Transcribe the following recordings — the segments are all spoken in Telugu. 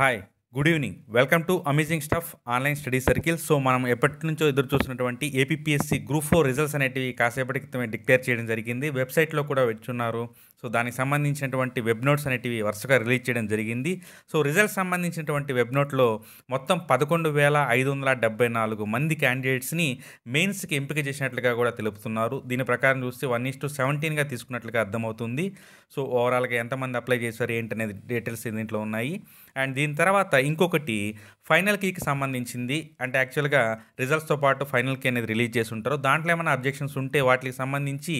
Hi good evening welcome to amazing stuff online study circle so మనం ఎప్పటి నుంచో ఎదురు చూసినటువంటి ఏపీఎస్సి గ్రూప్ ఫోర్ రిజల్ట్స్ అనేటివి కాసేపటి క్రితమే డిక్లేర్ చేయడం జరిగింది. వెబ్సైట్లో కూడా వచ్చున్నారు సో దానికి సంబంధించినటువంటి వెబ్ నోట్స్ అనేటివి వరుసగా రిలీజ్ చేయడం జరిగింది. సో రిజల్ట్స్ సంబంధించినటువంటి వెబ్ నోట్లో మొత్తం పదకొండు వేల ఐదు వందల డెబ్బై నాలుగు మంది క్యాండిడేట్స్ని మెయిన్స్కి ఎంపిక చేసినట్లుగా కూడా తెలుపుతున్నారు. దీని ప్రకారం చూస్తే వన్ ఈస్ టు సెవెంటీన్గా తీసుకున్నట్లుగా అర్థమవుతుంది. సో ఓవరాల్గా ఎంతమంది అప్లై చేశారు ఏంటనేది డీటెయిల్స్ దీంట్లో ఉన్నాయి. అండ్ దీని తర్వాత ఇంకొకటి ఫైనల్ కీకి సంబంధించింది. అంటే యాక్చువల్గా రిజల్ట్స్తో పాటు ఫైనల్ కీ అనేది రిలీజ్ చేసి ఉంటారు. దాంట్లో ఏమైనా అబ్జెక్షన్స్ ఉంటే వాటికి సంబంధించి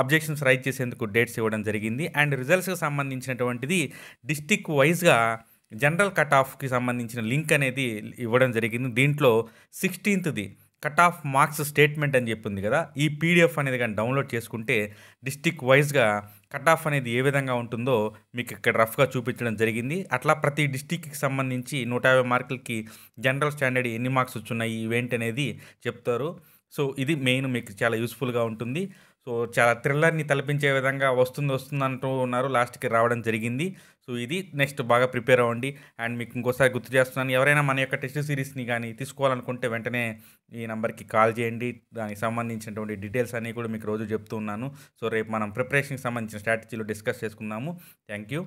అబ్జెక్షన్స్ రైట్ చేసేందుకు డేట్స్ ఇవ్వడం జరిగింది. అండ్ రిజల్ట్స్కి సంబంధించినటువంటిది డిస్టిక్ వైజ్గా జనరల్ కట్ ఆఫ్కి సంబంధించిన లింక్ అనేది ఇవ్వడం జరిగింది. దీంట్లో సిక్స్టీన్త్ది కట్ ఆఫ్ మార్క్స్ స్టేట్మెంట్ అని చెప్పింది కదా. ఈ పీడిఎఫ్ అనేది కానీ డౌన్లోడ్ చేసుకుంటే డిస్టిక్ వైజ్గా కట్ ఆఫ్ అనేది ఏ విధంగా ఉంటుందో మీకు ఇక్కడ రఫ్గా చూపించడం జరిగింది. అట్లా ప్రతి డిస్టిక్కి సంబంధించి నూట యాభై మార్కులకి జనరల్ స్టాండర్డ్ ఎన్ని మార్క్స్ వచ్చున్నాయి ఇవేంటి అనేది చెప్తారు. సో ఇది మెయిన్ మీకు చాలా యూస్ఫుల్గా ఉంటుంది. సో చాలా థ్రిల్లర్ని తలపించే విధంగా వస్తుంది వస్తుంది అంటూ ఉన్నారు. లాస్ట్కి రావడం జరిగింది. సో ఇది నెక్స్ట్ బాగా ప్రిపేర్ అవ్వండి. అండ్ మీకు ఇంకోసారి గుర్తు చేస్తున్నాను ఎవరైనా మన యొక్క టెస్ట్ సిరీస్ని కానీ తీసుకోవాలనుకుంటే వెంటనే ఈ నెంబర్కి కాల్ చేయండి. దానికి సంబంధించినటువంటి డీటెయిల్స్ అన్నీ కూడా మీకు రోజు చెప్తూ ఉన్నాను. సో రేపు మనం ప్రిపరేషన్కి సంబంధించిన స్ట్రాటజీలో డిస్కస్ చేసుకుందాము. Thank you.